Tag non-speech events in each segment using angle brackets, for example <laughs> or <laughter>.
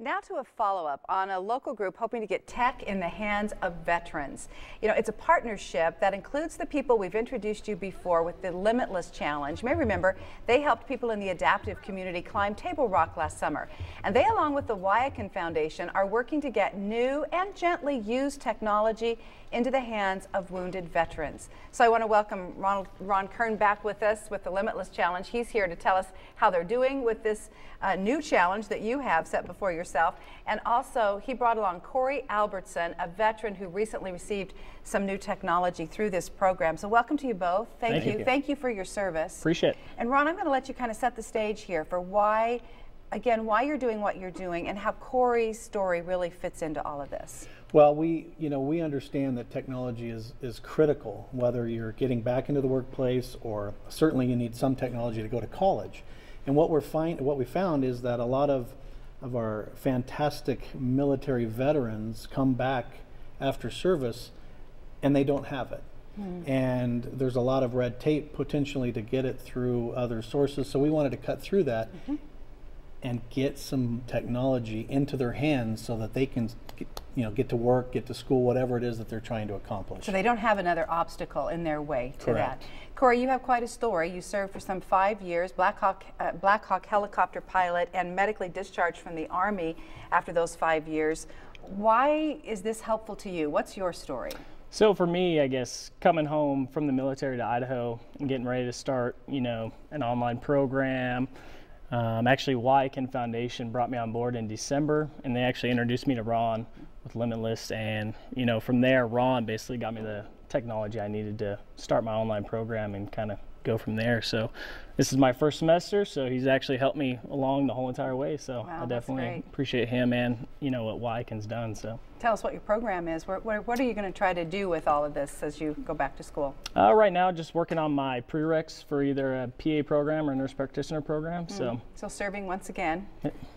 Now to a follow-up on a local group hoping to get tech in the hands of veterans. You know, it's a partnership that includes the people we've introduced you before with the Limbitless Challenge. You may remember they helped people in the adaptive community climb Table Rock last summer. And they, along with the Wyakin Foundation, are working to get new and gently used technology into the hands of wounded veterans. So I want to welcome Ronald, Ron Kern back with us with the Limbitless Challenge. He's here to tell us how they're doing with this uh, new challenge that you have set before your yourself. And also, he brought along Corey Albertson, a veteran who recently received some new technology through this program. So welcome to you both. Thank, Thank you. you. Thank you for your service. Appreciate it. And Ron, I'm going to let you kind of set the stage here for why again, why you're doing what you're doing and how Corey's story really fits into all of this. Well, we, you know, we understand that technology is, is critical, whether you're getting back into the workplace or certainly you need some technology to go to college. And what we're find, what we found is that a lot of of our fantastic military veterans come back after service and they don't have it. Mm. And there's a lot of red tape potentially to get it through other sources. So we wanted to cut through that mm-hmm. And get some technology into their hands so that they can you know, get to work, get to school, whatever it is that they're trying to accomplish. So they don't have another obstacle in their way to Correct. that. Corey, you have quite a story. You served for some five years, Black Hawk, uh, Black Hawk helicopter pilot, and medically discharged from the Army after those five years. Why is this helpful to you? What's your story? So for me, I guess coming home from the military to Idaho and getting ready to start, you know, an online program, um, actually, Wyakin Foundation brought me on board in December, and they actually introduced me to Ron with Limbitless, and you know, from there, Ron basically got me the technology I needed to start my online program and kind of go from there. So this is my first semester, so he's actually helped me along the whole entire way. So wow, I definitely appreciate him and you know what Wyakin's done. So tell us what your program is. What, what, are you going to try to do with all of this as you go back to school? Uh, right now, just working on my prereqs for either a PA program or nurse practitioner program. Mm. So so serving once again.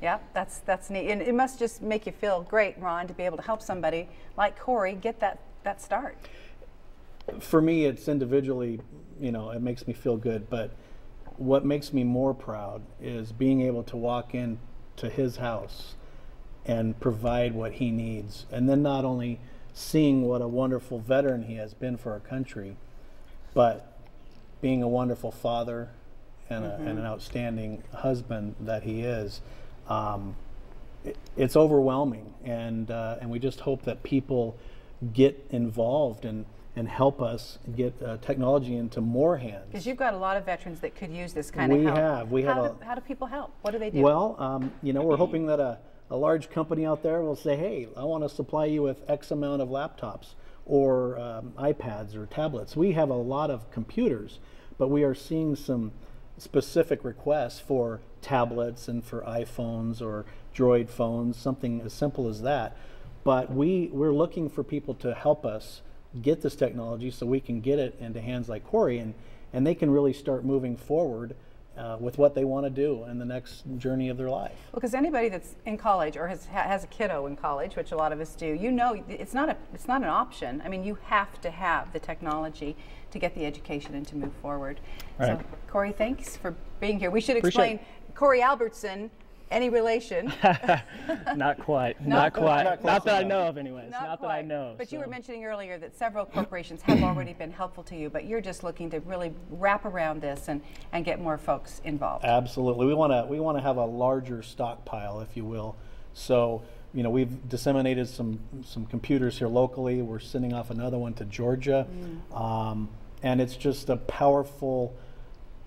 yeah, that's that's neat, and it must just make you feel great, Ron, to be able to help somebody like Corey get that that start for me, it's individually, you know, it makes me feel good. But what makes me more proud is being able to walk in to his house and provide what he needs. And then not only seeing what a wonderful veteran he has been for our country, but being a wonderful father and, mm-hmm. a, and an outstanding husband that he is. Um, it, it's overwhelming, and uh, and we just hope that people get involved and and help us get uh, technology into more hands. Because you've got a lot of veterans that could use this kind we of help. We have. We how have. Do, how do people help? What do they do? Well, um, you know, we're hoping that a, a large company out there will say, hey, I want to supply you with X amount of laptops or um, iPads or tablets. We have a lot of computers, but we are seeing some specific requests for tablets and for iPhones or Droid phones, something as simple as that. But we, we're looking for people to help us get this technology so we can get it into hands like Corey and, and they can really start moving forward uh, with what they want to do in the next journey of their life. Well, because anybody that's in college or has has a kiddo in college, which a lot of us do, you know, it's not a it's not an option. I mean, you have to have the technology to get the education and to move forward. Right. So, Corey, thanks for being here. We should explain Corey Albertson any relation? <laughs> <laughs> not quite. Not, not quite. Not, not that I know of, anyways. Not, not that I know. But so. you were mentioning earlier that several corporations have already been helpful to you, but you're just looking to really wrap around this and, and get more folks involved. Absolutely. We want to we want to have a larger stockpile, if you will. So you know we've disseminated some some computers here locally. We're sending off another one to Georgia, mm. um, and it's just a powerful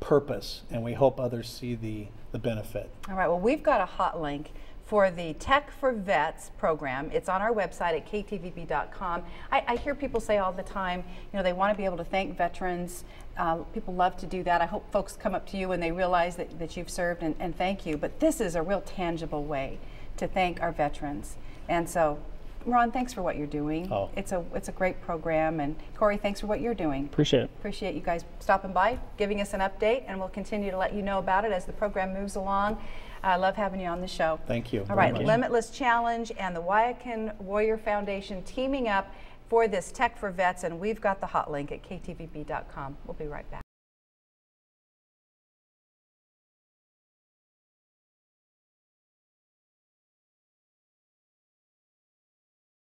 purpose, and we hope others see the, the benefit. All right, well, we've got a hot link for the Tech for Vets program. It's on our website at ktvb.com. I, I hear people say all the time, you know, they want to be able to thank veterans. Uh, people love to do that. I hope folks come up to you and they realize that, that you've served and, and thank you. But this is a real tangible way to thank our veterans. And so Ron, thanks for what you're doing. Oh. It's a it's a great program, and Corey, thanks for what you're doing. Appreciate it. Appreciate you guys stopping by, giving us an update, and we'll continue to let you know about it as the program moves along. I love having you on the show. Thank you. All right, Limbitless Challenge and the Wyakin Warrior Foundation teaming up for this Tech for Vets, and we've got the hot link at ktvb.com. We'll be right back.